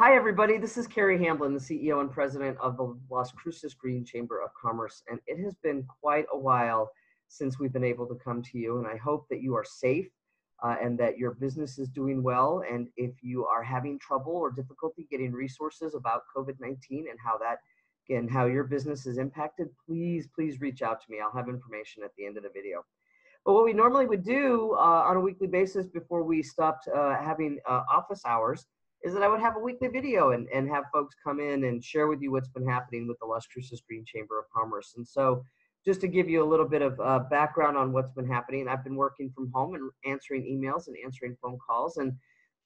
Hi, everybody. This is Carrie Hamblen, the CEO and president of the Las Cruces Green Chamber of Commerce. And it has been quite a while since we've been able to come to you. And I hope that you are safe uh, and that your business is doing well. And if you are having trouble or difficulty getting resources about COVID 19 and how that and how your business is impacted, please, please reach out to me. I'll have information at the end of the video. But what we normally would do uh, on a weekly basis before we stopped uh, having uh, office hours is that I would have a weekly video and, and have folks come in and share with you what's been happening with the Las Cruces Green Chamber of Commerce. And so just to give you a little bit of uh, background on what's been happening, I've been working from home and answering emails and answering phone calls and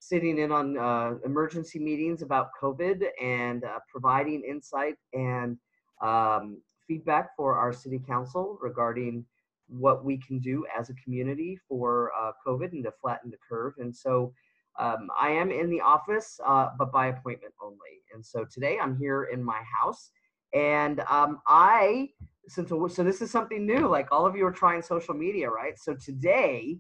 sitting in on uh, emergency meetings about COVID and uh, providing insight and um, feedback for our city council regarding what we can do as a community for uh, COVID and to flatten the curve. And so um, I am in the office, uh, but by appointment only. And so today I'm here in my house, and um, I since so this is something new. Like all of you are trying social media, right? So today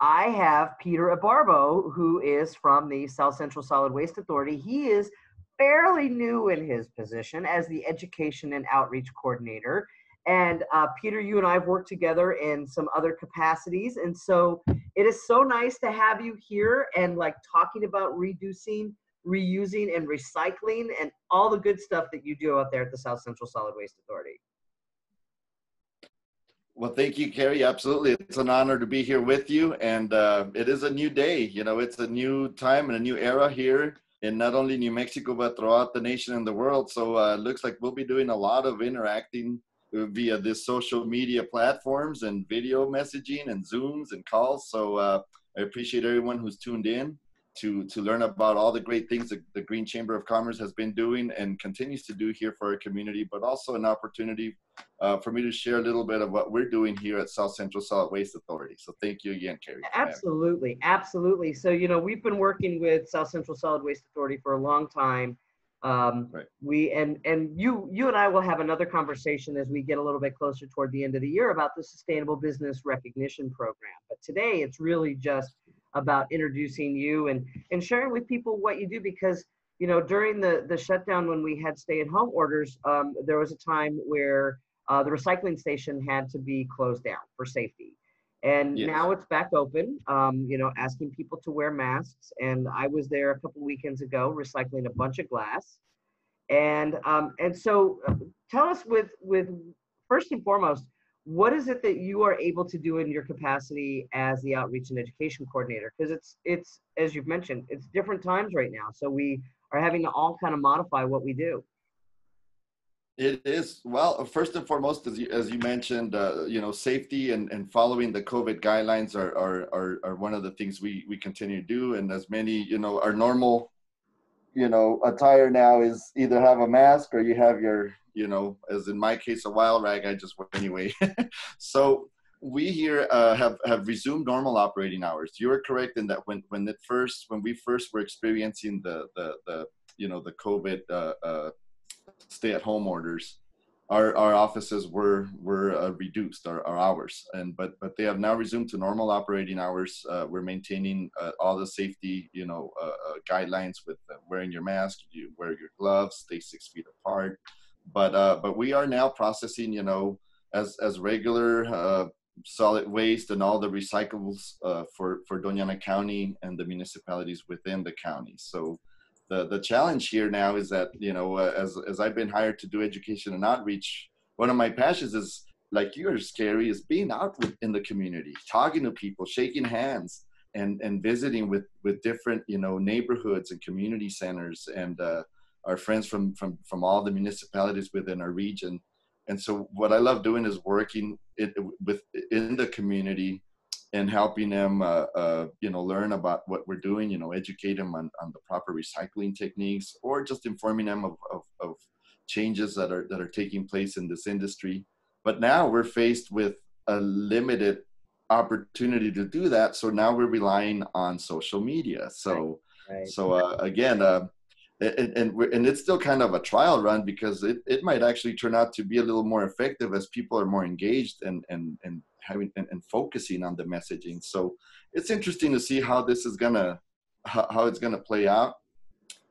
I have Peter Ibarbo, who is from the South Central Solid Waste Authority. He is fairly new in his position as the education and outreach coordinator. And uh, Peter, you and I have worked together in some other capacities. And so it is so nice to have you here and like talking about reducing, reusing, and recycling and all the good stuff that you do out there at the South Central Solid Waste Authority. Well, thank you, Carrie. Absolutely. It's an honor to be here with you. And uh, it is a new day. You know, it's a new time and a new era here in not only New Mexico, but throughout the nation and the world. So uh, it looks like we'll be doing a lot of interacting via this social media platforms and video messaging and Zooms and calls. So uh, I appreciate everyone who's tuned in to to learn about all the great things that the Green Chamber of Commerce has been doing and continues to do here for our community, but also an opportunity uh, for me to share a little bit of what we're doing here at South Central Solid Waste Authority. So thank you again, Carrie. Absolutely, absolutely. So you know we've been working with South Central Solid Waste Authority for a long time um, right. We and and you you and I will have another conversation as we get a little bit closer toward the end of the year about the Sustainable Business Recognition Program. But today it's really just about introducing you and and sharing with people what you do because you know during the the shutdown when we had stay at home orders, um, there was a time where uh, the recycling station had to be closed down for safety and yes. now it's back open um, you know asking people to wear masks. And i was there a couple weekends ago recycling a bunch of glass. And um, and so uh, tell us with with first and foremost what is it that you are able to do in your capacity as the outreach and education coordinator? Because it's it's as you've mentioned it's different times right now. So we are having to all kind of modify what we do it is well. First and foremost, as you, as you mentioned, uh, you know, safety and, and following the COVID guidelines are, are are are one of the things we we continue to do. And as many, you know, our normal, you know, attire now is either have a mask or you have your, you know, as in my case, a wild rag. I just wear anyway. so we here uh, have have resumed normal operating hours. You are correct in that when when it first when we first were experiencing the the the you know the COVID. Uh, uh stay-at-home orders, our, our offices were were uh, reduced our, our hours. And but but they have now resumed to normal operating hours. Uh, we're maintaining uh, all the safety you know uh, uh, guidelines with uh, wearing your mask you wear your gloves stay six feet apart. But but we are now processing you know as as regular solid waste and all the recyclables for for Doña Ana County and the municipalities within the county. So the the challenge here now is that you know uh, as as I've been hired to do education and outreach, one of my passions is like yours, Carrie, is being out in the community, talking to people, shaking hands, and and visiting with with different you know neighborhoods and community centers and uh, our friends from from from all the municipalities within our region. And so what I love doing is working it with in the community and helping them, uh, uh, you know, learn about what we're doing, you know, educate them on, on the proper recycling techniques, or just informing them of, of, of changes that are that are taking place in this industry. But now we're faced with a limited opportunity to do that, so now we're relying on social media. So, right. Right. so uh, again. And and, and it's still kind of a trial run because it, it might actually turn out to be a little more effective as people are more engaged and and and having and, and focusing on the messaging. So it's interesting to see how this is gonna how, how it's gonna play out.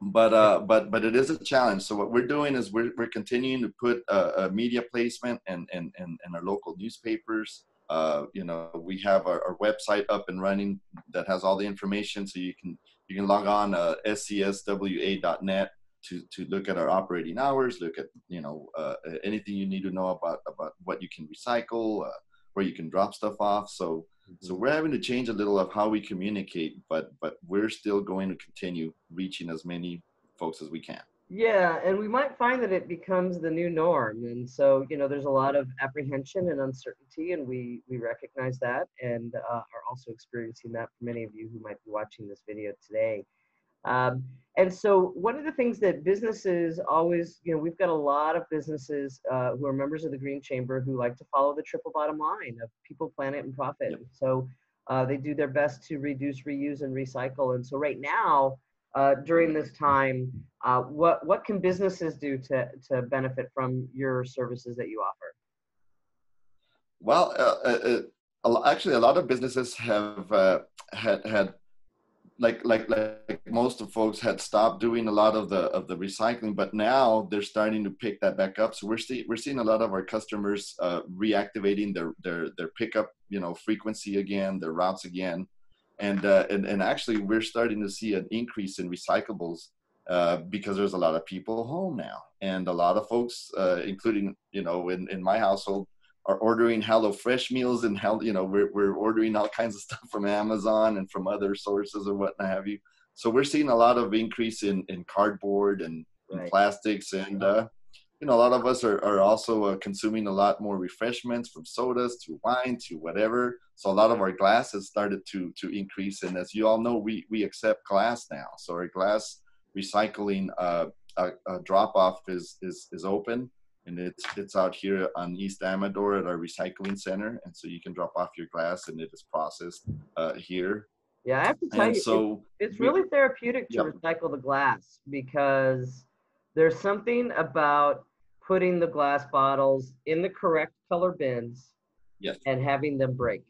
but uh, but but it is a challenge. So what we're doing is we're we're continuing to put a, a media placement and and and our local newspapers. Uh, you know, we have our, our, website up and running that has all the information, so you can you can log on uh, scswa.net to to look at our operating hours, look at you know uh, anything you need to know about about what you can recycle, uh, where you can drop stuff off. So so we're having to change a little of how we communicate, but but we're still going to continue reaching as many folks as we can. Yeah, and we might find that it becomes the new norm, and so you know there's a lot of apprehension and uncertainty, and we we recognize that, and uh, are also experiencing that for many of you who might be watching this video today. Um, and so one of the things that businesses always, you know, we've got a lot of businesses uh, who are members of the Green Chamber who like to follow the triple bottom line of people, planet, and profit. Yep. So uh, they do their best to reduce, reuse, and recycle. And so right now, uh, during this time, uh, what what can businesses do to to benefit from your services that you offer? Well, uh, uh, actually, a lot of businesses have had had like like like most of folks had stopped doing a lot of the of the recycling but now they're starting to pick that back up so we're seeing we're seeing a lot of our customers uh, reactivating their their their pickup you know frequency again their routes again and uh, and and actually we're starting to see an increase in recyclables uh, because there's a lot of people home now and a lot of folks uh, including you know in in my household are ordering Hello Fresh meals and how you know we're we're ordering all kinds of stuff from Amazon and from other sources or what have you. So we're seeing a lot of increase in in cardboard and, right. and plastics and uh, you know a lot of us are, are also uh, consuming a lot more refreshments from sodas to wine to whatever. So a lot of our glass has started to to increase. And as you all know we we accept glass now. So our glass recycling uh, uh, drop off is is is open. And it's it's out here on East Amador at our recycling center, and so you can drop off your glass, and it is processed uh, here. Yeah, I have to tell and you, so it's, it's really therapeutic to recycle the glass because there's something about putting the glass bottles in the correct color bins yes. and having them break.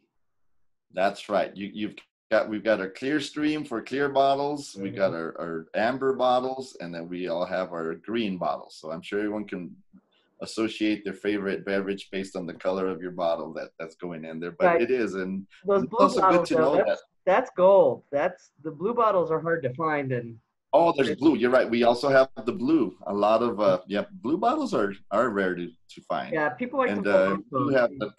That's right. You, you've got we've got our clear stream for clear bottles mm-hmm. we got our, our amber bottles and then we all have our green bottles so i'm sure everyone can associate their favorite beverage based on the color of your bottle that that's going in there. But right. it is, and those blue also bottles, good to though, know that's, that. That's gold. That's the blue bottles are hard to find and. Oh, there's blue. You're right. We also have the blue. A lot of uh, yeah, blue bottles are are rare to, to find. Yeah, people like and, to uh, you have the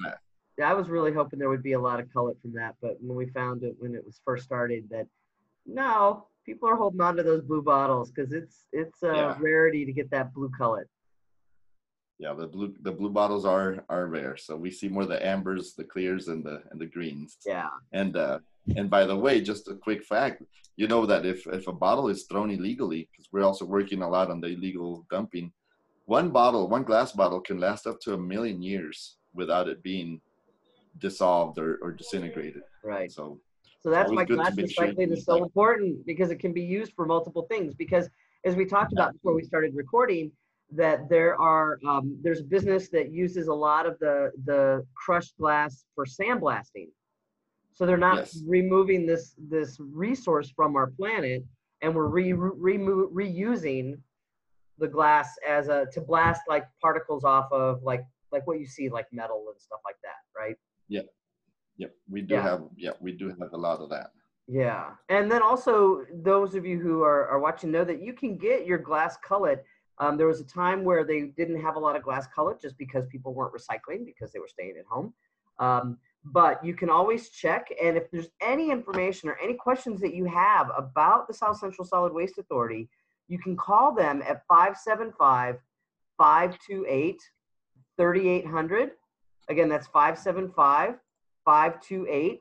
Yeah, I was really hoping there would be a lot of color from that, but when we found it when it was first started, that no, people are holding on to those blue bottles because it's it's a yeah. rarity to get that blue color yeah the blue the blue bottles are are rare so we see more the ambers the clears and the and the greens yeah and uh and by the way just a quick fact you know that if if a bottle is thrown illegally because we're also working a lot on the illegal dumping one bottle one glass bottle can last up to a million years without it being dissolved or, or disintegrated. Right. So so that's why glass recycling is so important because it can be used for multiple things. Because as we talked about before we started recording that there are um, there's a business that uses a lot of the the crushed glass for sandblasting so they're not yes. removing this this resource from our planet and we're re, re, reusing the glass as a to blast like particles off of like like what you see like metal and stuff like that right yeah yeah, we do yeah. have yeah we do have a lot of that yeah and then also those of you who are, are watching know that you can get your glass cullet um, there was a time where they didn't have a lot of glass cullet just because people weren't recycling because they were staying at home. Um, but you can always check. And if there's any information or any questions that you have about the South Central Solid Waste Authority, you can call them at 575 528 3800. Again, that's 575 528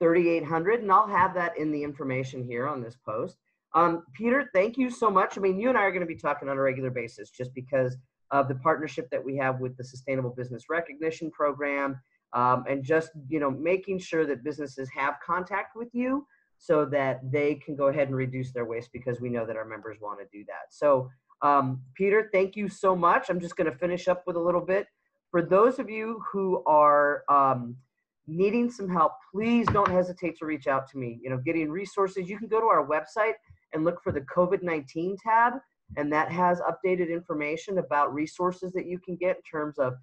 3800. And I'll have that in the information here on this post. Um, Peter, thank you so much. I mean, you and I are going to be talking on a regular basis just because of the partnership that we have with the Sustainable Business Recognition Program, um, and just you know making sure that businesses have contact with you so that they can go ahead and reduce their waste because we know that our members want to do that. So, um, Peter, thank you so much. I'm just going to finish up with a little bit. For those of you who are um, needing some help, please don't hesitate to reach out to me. You know, getting resources. You can go to our website and look for the COVID 19 tab. And that has updated information about resources that you can get in terms of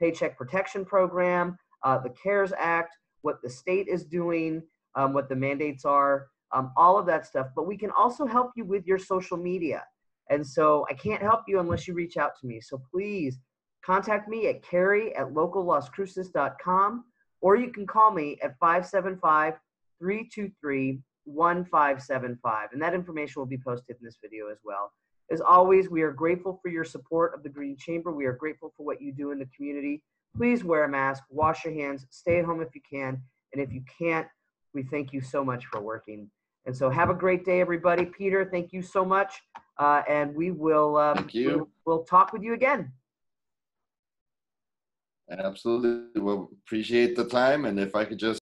Paycheck Protection Program, uh, the CARES Act, what the state is doing, um, what the mandates are, um, all of that stuff. But we can also help you with your social media. And so I can't help you unless you reach out to me. So please contact me at carrie at locallascruces.com or you can call me at 575 323 1575. And that information will be posted in this video as well. As always, we are grateful for your support of the Green Chamber. We are grateful for what you do in the community. Please wear a mask, wash your hands, stay at home if you can. And if you can't, we thank you so much for working. And so have a great day, everybody. Peter, thank you so much. Uh, and we will um, Thank you. We'll, we'll talk with you again. Absolutely. Well, appreciate the time. And if I could just